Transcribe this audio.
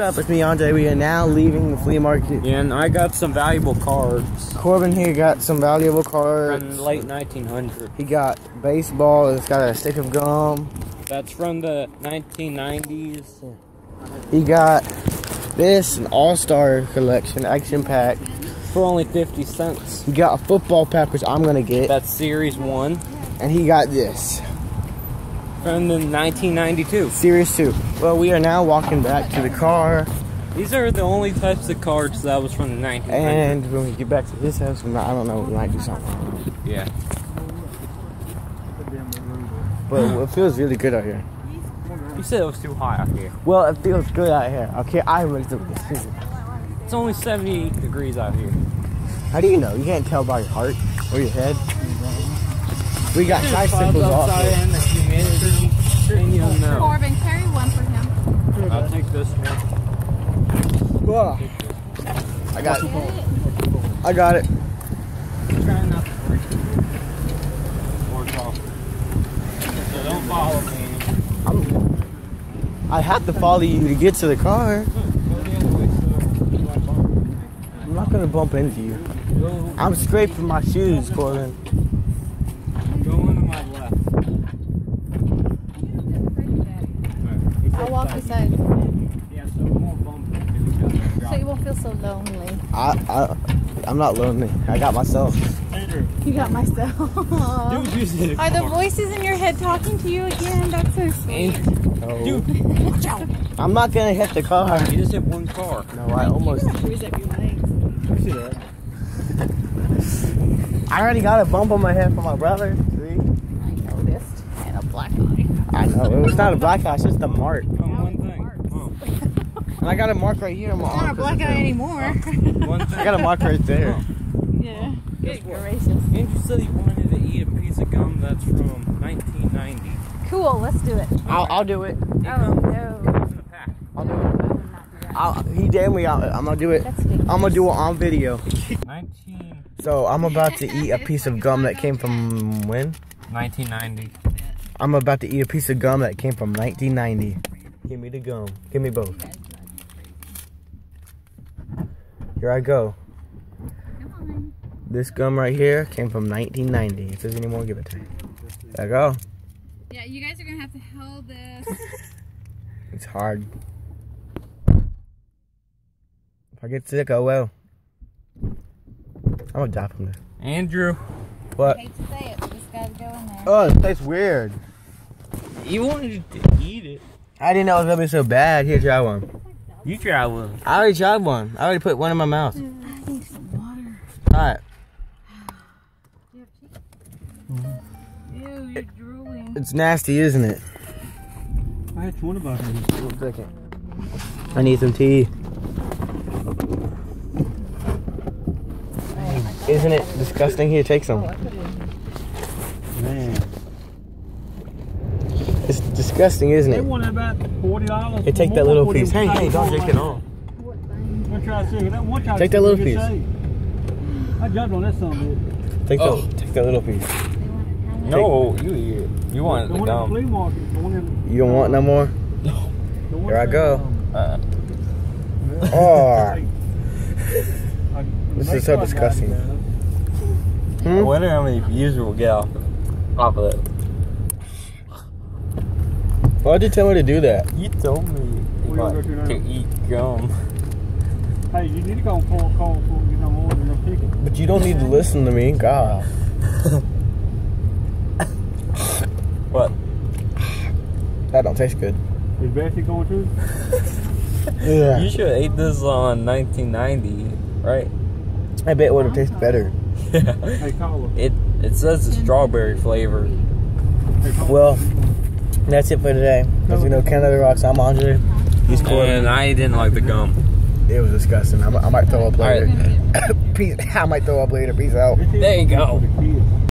up? It's me, Andre. We are now leaving the flea market. Yeah, and I got some valuable cards Corbin here got some valuable cards. from late 1900s. He got baseball. It's got a stick of gum. That's from the 1990s. He got this, an all-star collection, action pack. For only 50 cents. He got a football pack, which I'm gonna get. That's Series 1 And he got this, from the 1992. Series 2. Well, we are now walking back to the car. These are the only types of cards that was from the 1900s. And when we get back to his house, I don't know, we might do something. yeah. But it feels really good out here. You said it was too hot out here. Well, it feels good out here. Okay, I'm ready to this. It's only 78 degrees out here. How do you know? You can't tell by your heart or your head. We got tricycles outside also. And the humidity. And you know. Corbin, carry one for him. I'll take this one. Whoa. I got it. I got it. Try not to break it. Or talk. So don't follow me. I'm, I have to follow you to get to the car. Go the other way so you won't bump. I'm not gonna bump into you. I'm scraping my shoes, Corbin. go into my left. I'll walk beside Yeah, so we won't bump into each other. so you won't feel so lonely. I, I, I'm not lonely. I got myself. Andrew, You got myself. dude, Are the voices in your head talking to you again? That's so sweet. Dude, watch out. I'm not gonna hit the car. You just hit one car. No, I almost. Bruise up your legs. You see that? I already got a bump on my head from my brother. See? I noticed. And a black eye. I know. It was not a black eye. It's just a mark. On one thing. Oh, And I got a mark right here on my It's not arm. a black eye anymore. Oh, one thing. I got a mark right there. yeah. Guess Good gracious. Andrew said he wanted to eat a piece of gum that's from 1990. Cool, let's do it. I'll, I'll do it. Oh, no. It's in a pack. I'll do it. I will not do. I'll, he damn me. I'll, I'm gonna do it. I'm gonna do it on video. 19, So I'm about to eat a piece of gum that came from when? 1990. I'm about to eat a piece of gum that came from 1990. Give me the gum. Give me both. Here I go. Come on. This gum right here came from 1990. If there's any more, give it to me. There I go. Yeah, you guys are gonna have to hold this. It's hard. If I get sick, oh well. I'm gonna die from this. Andrew, What? hate to say it, but this gotta go in there. Oh, it tastes weird. You wanted to eat it. I didn't know it was gonna be so bad. Here, try one. You try one. I already tried one. I already put one in my mouth. I need some water. Try it. Ew, you're drooling. It's nasty, isn't it? I had one about it. One second. I need some tea. Oh isn't it disgusting? Here, take some. Man. It's disgusting, isn't They it? want about forty dollars. Hey, take that little piece. Hey, hey, don't drink it all. Take that little piece. I jumped on that son. Take Oh. the, take that little piece. No, you eat it. You want The the one at the gum. flea market. The You don't want no more? No. Here I go. Uh, Oh. This is so disgusting. guys. I Hmm? wonder how many views we'll get off, off of it. Why'd you tell me to do that? You told me Where you like, go to now? to eat gum. Hey, you need to go and call, call for you know more than your ticket. But you don't need to listen to me. God. What? That don't taste good. Is Bessie going to? Yeah. You should have ate this on 1990, right? I bet it would have tasted better. Hey, call her. it it says the strawberry flavor. Hey, call her. Well, that's it for today. As we know, Canada Rocks. I'm Andre. He's Corbin. And I didn't like the gum. It was disgusting. I, I might throw up All right. later. Peace. I might throw up later. Peace out. There you go. the kids.